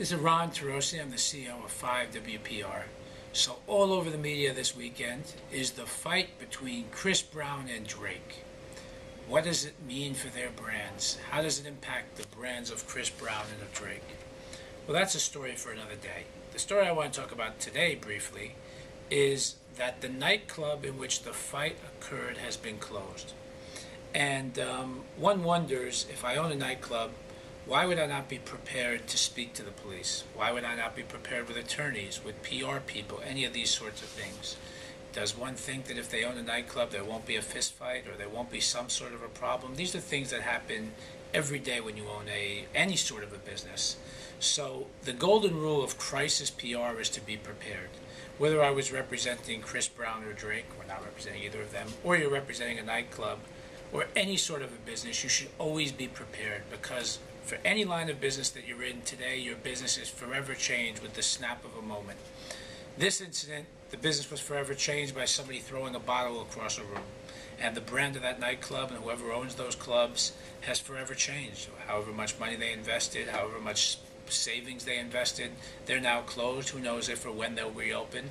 This is Ronn Torossian. I'm the CEO of 5WPR. So, all over the media this weekend is the fight between Chris Brown and Drake. What does it mean for their brands? How does it impact the brands of Chris Brown and of Drake? Well, that's a story for another day. The story I want to talk about today, briefly, is that the nightclub in which the fight occurred has been closed. And um, one wonders if I own a nightclub, why would I not be prepared to speak to the police? Why would I not be prepared with attorneys, with PR people, any of these sorts of things? Does one think that if they own a nightclub, there won't be a fistfight or there won't be some sort of a problem? These are things that happen every day when you own a any sort of a business. So the golden rule of crisis PR is to be prepared. Whether I was representing Chris Brown or Drake, we're not representing either of them, or you're representing a nightclub, or any sort of a business, you should always be prepared because for any line of business that you're in today, your business is forever changed with the snap of a moment. This incident, the business was forever changed by somebody throwing a bottle across a room. And the brand of that nightclub and whoever owns those clubs has forever changed. However much money they invested, however much savings they invested, they're now closed. Who knows if or when they'll reopen?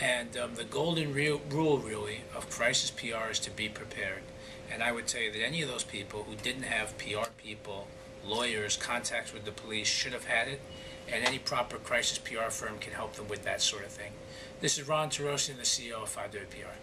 And um, the golden rule, really, of crisis PR is to be prepared. And I would tell you that any of those people who didn't have PR people, lawyers, contacts with the police should have had it, and any proper crisis PR firm can help them with that sort of thing. This is Ronn Torossian, the CEO of 5 PR.